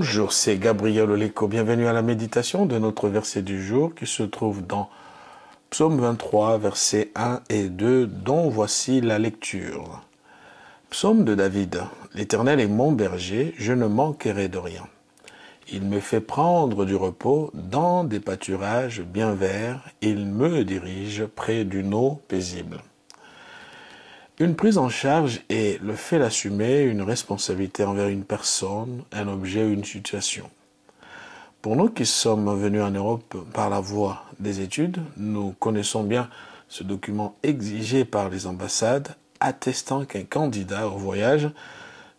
Bonjour, c'est Gabriel Oleco. Bienvenue à la méditation de notre verset du jour qui se trouve dans Psaume 23, versets 1 et 2, dont voici la lecture. Psaume de David. L'Éternel est mon berger, je ne manquerai de rien. Il me fait prendre du repos dans des pâturages bien verts, il me dirige près d'une eau paisible. Une prise en charge est le fait d'assumer une responsabilité envers une personne, un objet ou une situation. Pour nous qui sommes venus en Europe par la voie des études, nous connaissons bien ce document exigé par les ambassades attestant qu'un candidat au voyage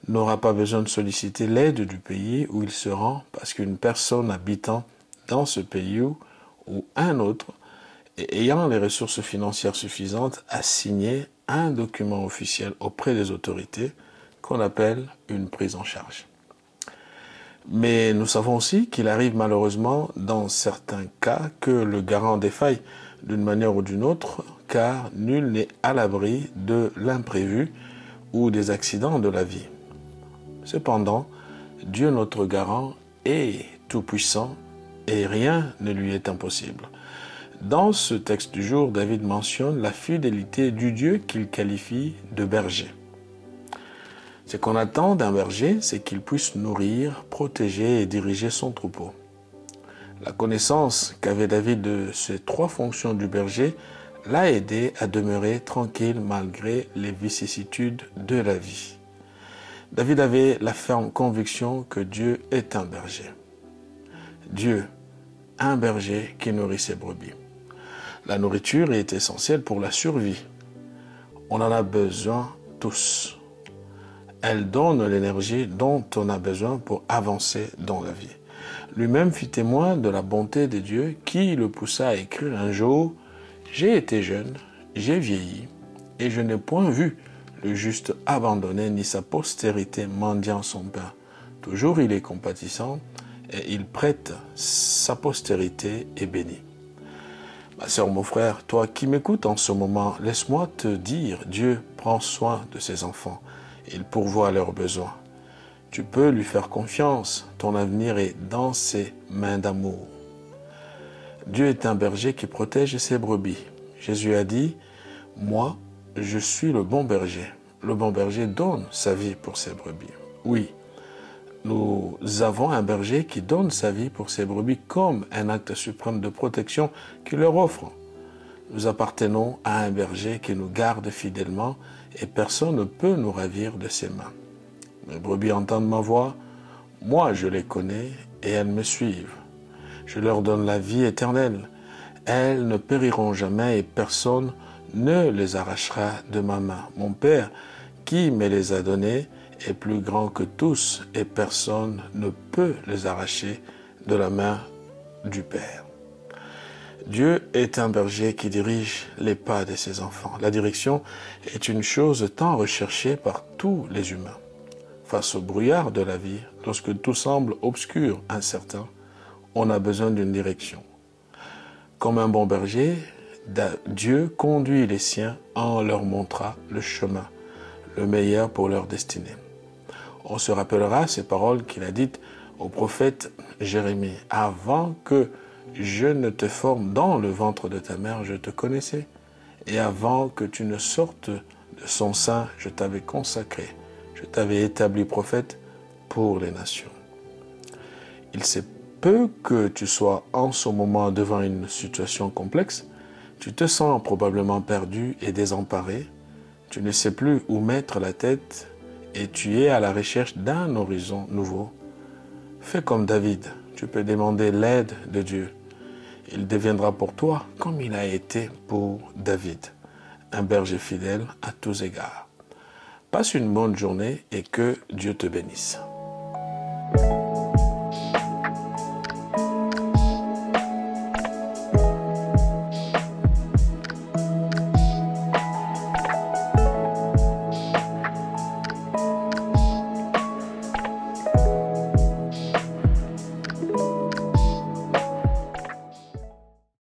n'aura pas besoin de solliciter l'aide du pays où il se rend parce qu'une personne habitant dans ce pays ou, un autre ayant les ressources financières suffisantes a signé un document officiel auprès des autorités qu'on appelle une prise en charge. Mais nous savons aussi qu'il arrive malheureusement dans certains cas que le garant défaille d'une manière ou d'une autre, car nul n'est à l'abri de l'imprévu ou des accidents de la vie. Cependant, Dieu notre garant est tout-puissant et rien ne lui est impossible. Dans ce texte du jour, David mentionne la fidélité du Dieu qu'il qualifie de berger. Ce qu'on attend d'un berger, c'est qu'il puisse nourrir, protéger et diriger son troupeau. La connaissance qu'avait David de ces trois fonctions du berger l'a aidé à demeurer tranquille malgré les vicissitudes de la vie. David avait la ferme conviction que Dieu est un berger. Dieu, un berger qui nourrit ses brebis. La nourriture est essentielle pour la survie. On en a besoin tous. Elle donne l'énergie dont on a besoin pour avancer dans la vie. Lui-même fit témoin de la bonté de Dieu qui le poussa à écrire un jour, J'ai été jeune, j'ai vieilli, et je n'ai point vu le juste abandonné ni sa postérité mendiant son pain. Toujours il est compatissant et il prête sa postérité et bénie. Ma sœur, mon frère, toi qui m'écoutes en ce moment, laisse-moi te dire, Dieu prend soin de ses enfants. Il pourvoit leurs besoins. Tu peux lui faire confiance. Ton avenir est dans ses mains d'amour. Dieu est un berger qui protège ses brebis. Jésus a dit, Moi, je suis le bon berger. Le bon berger donne sa vie pour ses brebis. Oui, nous avons un berger qui donne sa vie pour ses brebis comme un acte suprême de protection qu'il leur offre. Nous appartenons à un berger qui nous garde fidèlement et personne ne peut nous ravir de ses mains. Mes brebis entendent ma voix, moi je les connais et elles me suivent. Je leur donne la vie éternelle. Elles ne périront jamais et personne ne les arrachera de ma main. Mon Père, qui me les a donnés, est plus grand que tous et personne ne peut les arracher de la main du Père. Dieu est un berger qui dirige les pas de ses enfants. La direction est une chose tant recherchée par tous les humains. Face au brouillard de la vie, lorsque tout semble obscur, incertain, on a besoin d'une direction. Comme un bon berger, Dieu conduit les siens en leur montrant le chemin, le meilleur pour leur destinée on se rappellera ces paroles qu'il a dites au prophète Jérémie. Avant que je ne te forme dans le ventre de ta mère, je te connaissais. Et avant que tu ne sortes de son sein, je t'avais consacré. Je t'avais établi prophète pour les nations. Il se peut que tu sois en ce moment devant une situation complexe. Tu te sens probablement perdu et désemparé. Tu ne sais plus où mettre la tête et tu es à la recherche d'un horizon nouveau, fais comme David. Tu peux demander l'aide de Dieu. Il deviendra pour toi comme il a été pour David, un berger fidèle à tous égards. Passe une bonne journée et que Dieu te bénisse.